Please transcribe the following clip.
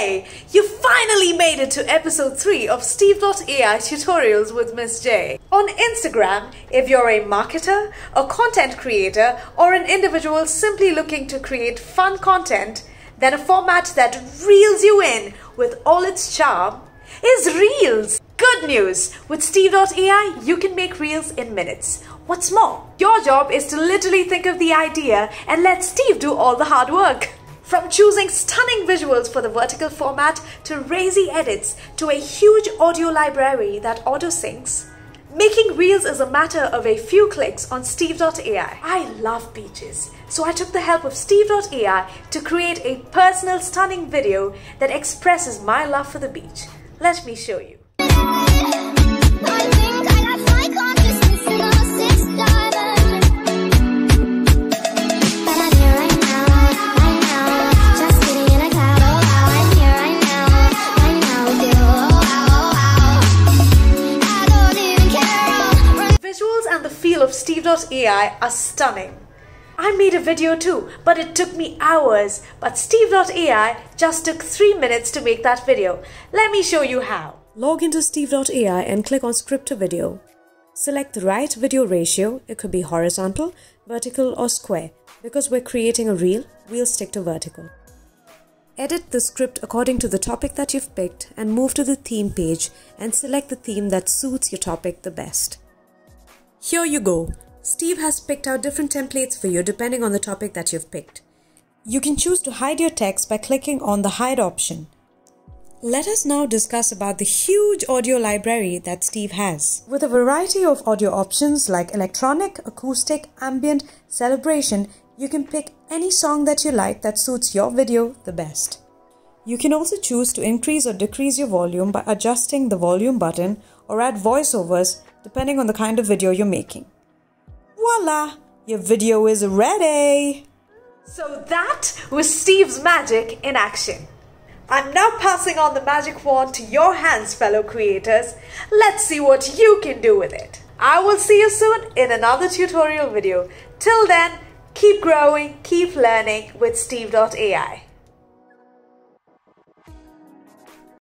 You finally made it to episode 3 of Steve.ai tutorials with Miss J. On Instagram, if you're a marketer, a content creator, or an individual simply looking to create fun content, then a format that reels you in with all its charm is Reels. Good news! With Steve.ai, you can make Reels in minutes. What's more, your job is to literally think of the idea and let Steve do all the hard work. From choosing stunning visuals for the vertical format to racy edits to a huge audio library that auto syncs, making reels is a matter of a few clicks on Steve.ai. I love beaches, so I took the help of Steve.ai to create a personal stunning video that expresses my love for the beach. Let me show you. Steve.ai are stunning. I made a video too, but it took me hours. But Steve.ai just took 3 minutes to make that video. Let me show you how. Log into Steve.ai and click on Script to Video. Select the right video ratio, it could be horizontal, vertical or square. Because we're creating a reel, we'll stick to vertical. Edit the script according to the topic that you've picked and move to the theme page and select the theme that suits your topic the best. Here you go. Steve has picked out different templates for you depending on the topic that you've picked. You can choose to hide your text by clicking on the hide option. Let us now discuss about the huge audio library that Steve has. With a variety of audio options like electronic, acoustic, ambient, celebration, you can pick any song that you like that suits your video the best. You can also choose to increase or decrease your volume by adjusting the volume button or add voiceovers depending on the kind of video you're making. Voila! Your video is ready! So that was Steve's magic in action. I'm now passing on the magic wand to your hands, fellow creators. Let's see what you can do with it. I will see you soon in another tutorial video. Till then, keep growing, keep learning with Steve.ai.